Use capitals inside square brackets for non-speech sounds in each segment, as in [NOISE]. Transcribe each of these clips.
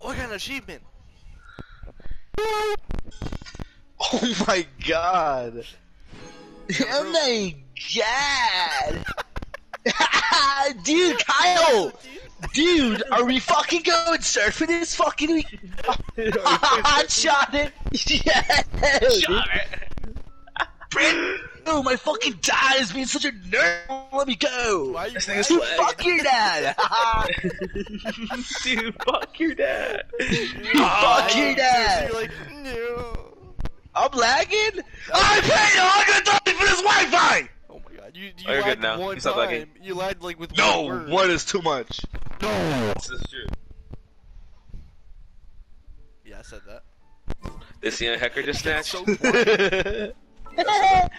Oh, I got an achievement. Oh my god. Oh my god! [LAUGHS] Dude, Kyle! Dude, are we fucking going surfing this fucking week? I [LAUGHS] [LAUGHS] shot it! Yeah! Shot Brent, oh, my fucking dad is being such a nerd! Let me go! Why are you This thing is [LAUGHS] Dude, fuck your dad! Dude, fuck your dad. fuck your You're dad! like, no. I'm lagging? I paid $100 for this Wi-Fi! Oh my god, you, you Oh, you're good now. one You stopped time. lagging. You lagged like with No, one word. one is too much. No. This is true. Yeah, I said that. This young hacker just snatched. [LAUGHS] So quiet. [LAUGHS]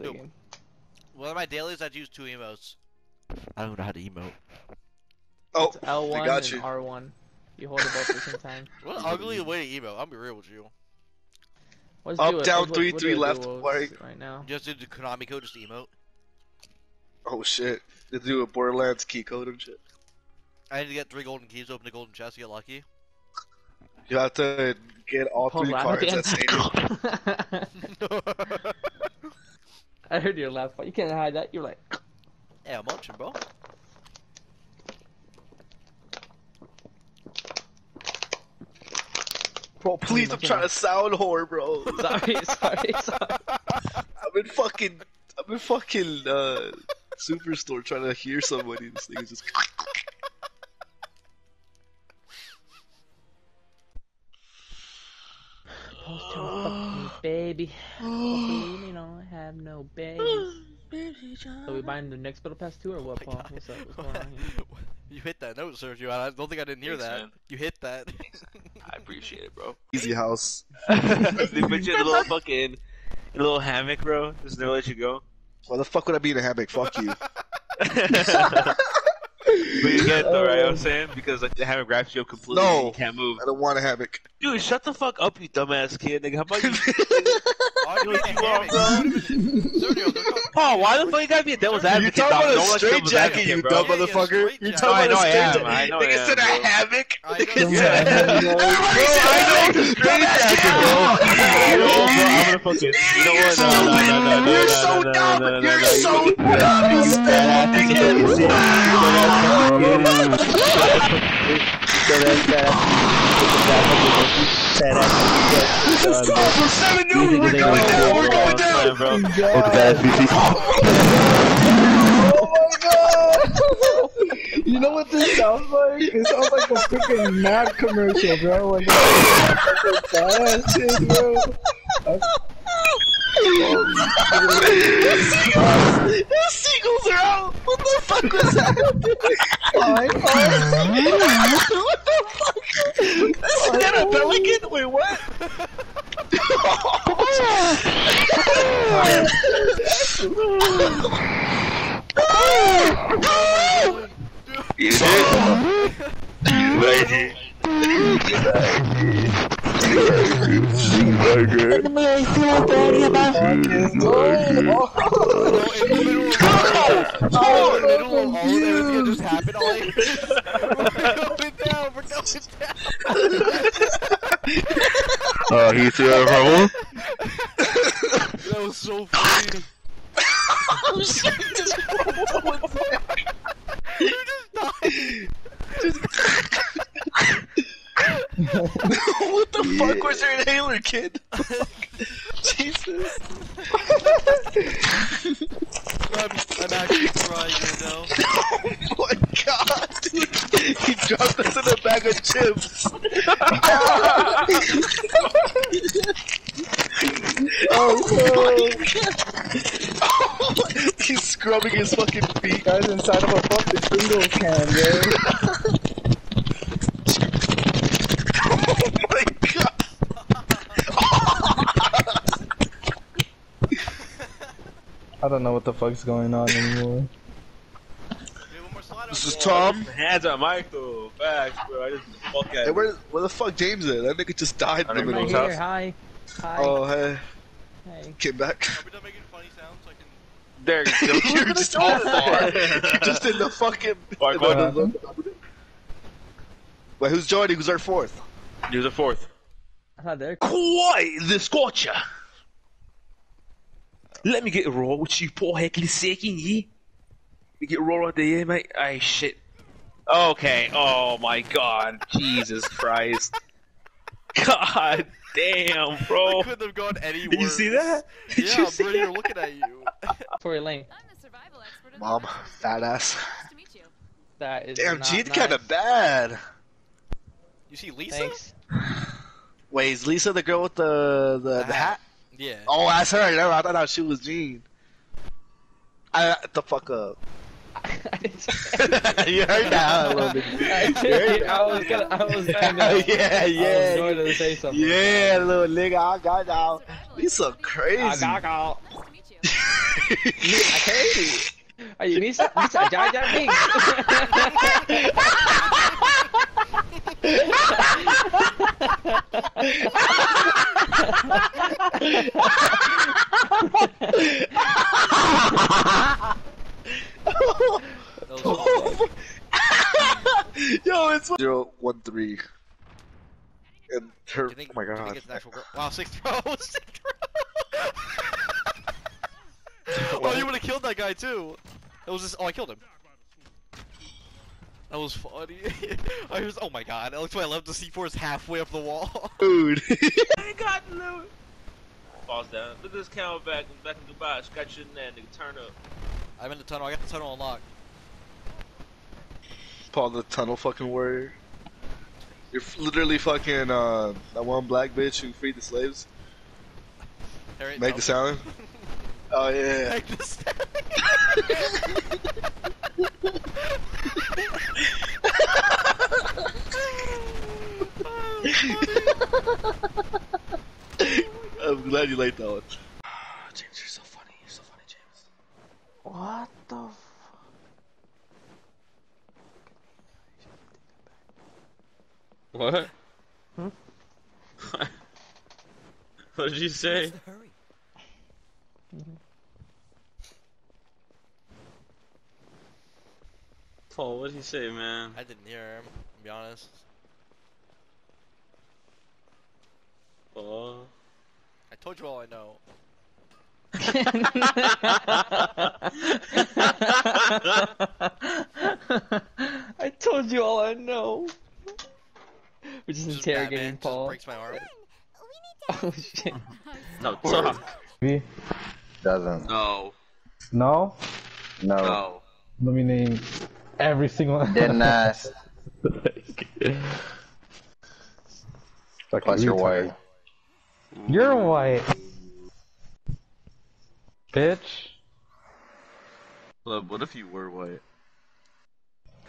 Yo. One of my dailies, I'd use two emotes. I don't know how to emote. oh, it's L1 I got and you. R1. You hold it both at the same time. [LAUGHS] What an ugly way to emote. I'll be real with you. Let's Up, do it. down, What- three, what three, do left, right. right now. Just did the Konami code, just emote. oh shit. They do a Borderlands key code and shit. I need to get three golden keys to open the golden chest to get lucky. You have to get all Hold three cards at at the stadium. end. I heard your laugh. but You can't hide that. You're like, yeah, I'm munching, bro. Bro, please, I'm trying to sound whore, bro. [LAUGHS] Sorry, sorry, sorry. [LAUGHS] I'm in fucking, I'm in fucking uh, superstore trying to hear somebody. This thing is just. Supposed to fuck me, baby. Hopefully, you know, I have no babies. [SIGHS] So we buying the next Battle Pass 2 or what, oh Paul? What's up? What's [LAUGHS] going on here? you hit that note, Sergio. I don't think I didn't hear Thanks, that. man. You hit that. [LAUGHS] I appreciate it, bro. Easy house. they put you in a little [LAUGHS] fucking, in a little hammock, bro. Just never let you go. Why the fuck would I be in a hammock? Fuck you. But you get it though, right? Know what I'm uh, saying? Because like the hammock wraps you up completely. No. and You can't move. I don't want a hammock. Dude, shut the fuck up, you dumbass kid. Nigga, how about you? [LAUGHS] Oh, you hit you are, the hammock. Sergio, there's no- Paul, why the fuck you gotta be a devil's You're advocate? You're talking about a one's straight jacket, you dumb Yeah, yeah, motherfucker. You're talking about I a know I straight am, I jacket. I Nigga said a bro. hammock. I know. Nigga Yeah, said a hammock. Bro, I know it's a straight jacket, bro. [LAUGHS] You know what, You're so no, no, dumb. You're no, so you- dumb. You stupid nigga. It's time for seven news. We're going down. We're going down. bro. Oh my god. You know what this sounds like? It sounds like a freaking mad commercial, bro. Like a badass shit, bro. The seagulls are out. What the fuck was that? Fine, fine. what the fuck? Is that a pelican? Wait, what? Down. Oh, he's here, bro. That was so funny. Oh shit! Just You just died. what the fuck was your inhaler, kid? Jesus. I'm, I'm actually crying right now. Oh my god, dude. He dropped us in a bag of chips. Oh, no. He's scrubbing his fucking feet. Guys inside of a fucking Pringles can, bro. Oh my god. I don't know what the fuck's going on anymore. Dude, one more slide This is Tom. Hands on mic though. Bro. I just fuck at Hey, where, where the fuck James is? That nigga just died in the middle of know. the here, hi. Hi. Oh, hey. Hey. Came back. Are we done making funny sounds? so I can... There [LAUGHS] you go. You're just all far. You're just in the fucking. Fuck, in what? the- Wait, who's joining? Who's our fourth? You're the fourth. I'm there. Quite the scorcher. Let me get raw with you, poor heckly second, yeah? We get raw right there, mate. Ay, shit. Okay, oh my god. Jesus Christ. God damn, I bro. couldn't have gone any Did you see that? [LAUGHS] Did Yeah, you I'm see pretty that? here looking at you. [LAUGHS] Tory Lane. I'm the survival expert. Mom, fat ass. Nice to meet you. That is Damn, not Gene's nice. kind of bad. You see Lisa? Thanks. [SIGHS] Wait, is Lisa the girl with the the, the ah, hat? Yeah. Oh, that's her. Never, I thought she was Jean. I the fuck up. I [LAUGHS] you heard that, huh, little [LAUGHS] I, did- I was gonna, I was kind of, [LAUGHS] yeah, I was yeah, going to say something. yeah, little nigga. I got out. Survival Lisa expert. crazy. I got out. Nice to meet you. Hey, are you Lisa? Lisa, Jar Jar Binks. That was Yo, it's zero one three. And her. Think, oh my do think god. it's an actual girl? Wow, sixth row. [LAUGHS] Sixth row. [LAUGHS] oh, you would have killed that guy too. It was just. Oh, I killed him. That was funny. [LAUGHS] I was. Oh my god. I looks to I left. The C4 is halfway up the wall. Dude. I got loot. Falls down. Look at this camera back. Back in Dubai. Scratch your neck, nigga. Turn up. I'm in the tunnel. I got the tunnel unlocked. Paul the tunnel fucking warrior. You're f- literally fucking uh that one black bitch who freed the slaves. Make no. the sound. Oh yeah. Make the sound. I'm glad you liked that one. James, you're so funny. You're so funny, James. What the? What? Hmm? [LAUGHS] what did you say? Paul, what did he say, man? I didn't hear him. To be honest. Paul. I told you all I know. [LAUGHS] [LAUGHS] I told you all I know. We're just Just interrogating Batman just Paul. breaks my arm. [LAUGHS] Oh shit. No, [LAUGHS] talk. Me? Doesn't. No. No? No. No. Let me name every single one. Didn't ask. Fucking Plus you're retard. white. You're white. Bitch. Look, what if you were white?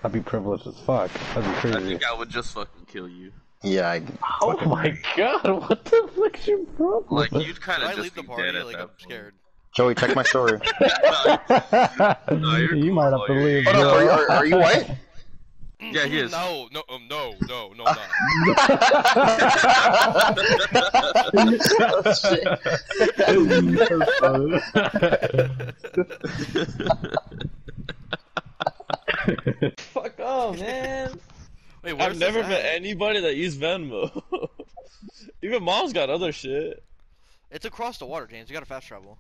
I'd be privileged as fuck. That'd be crazy. I think I would just fucking kill you. Yeah, I, Oh my god, what the fuck's your problem? Like you'd kind Should I of leave just the be party? dead at Like, that I'm point. scared. Joey, check my story. [LAUGHS] [LAUGHS] No, you're you cool, might have to leave, Hold up, are you, are, are you white? Yeah, he is. No, no, um, no, no, no, I'm not. Fuck [LAUGHS] off, oh, [LAUGHS] man. Wait, I've never met at? anybody that used Venmo. [LAUGHS] Even mom's got other shit. It's across the water, James. You gotta fast travel.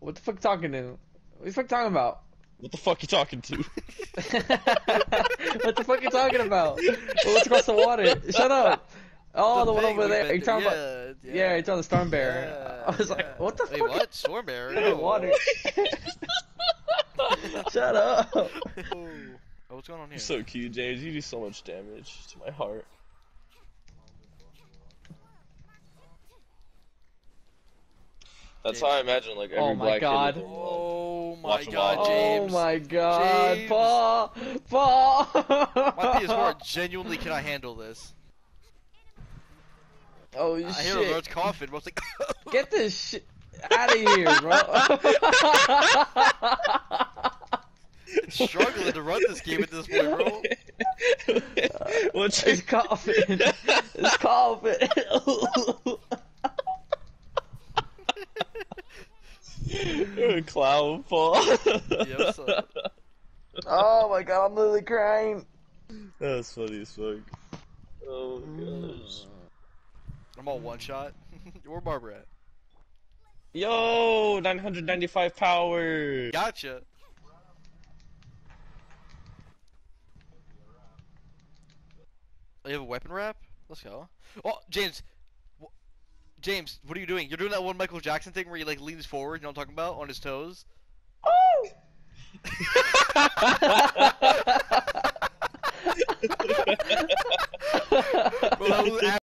What the fuck you talking to? What the fuck talking about? What the fuck you talking to? [LAUGHS] what the fuck you talking about? What's across the water? Shut up. Oh, the, one over we've there. been You're talking through- about? yeah, Yeah, you're talking the storm bear. yeah, I was yeah. like, what the Wait, fuck? what? Storm bear? In the No. water. [LAUGHS] Shut up. Oh, what's going on here? You're so cute, James. You do so much damage to my heart. That's how I imagine like every Oh my black God. kid. in the world. Oh my Watch 'em god. Oh James. Oh my god, James. Paul, Paul. My PS4 genuinely can I handle this. Oh I hear a shit! roach coughing, but I was like, [LAUGHS] Get this shit out of here, bro. [LAUGHS] struggling to run this game at this point, bro. [LAUGHS] What's It's coughing. It's coughing. Clown, Paul. Yep, so- oh my god, I'm literally crying. That was funny as fuck. Oh my gosh. I'm all one shot. [LAUGHS] Where Barbara at? Yo, 995 power. Gotcha. You have a weapon wrap? Let's go. Oh, James. James, what are you doing? You're doing that one Michael Jackson thing where he like leans forward, you know what I'm talking about, on his toes. Oh! [LAUGHS] Bro, was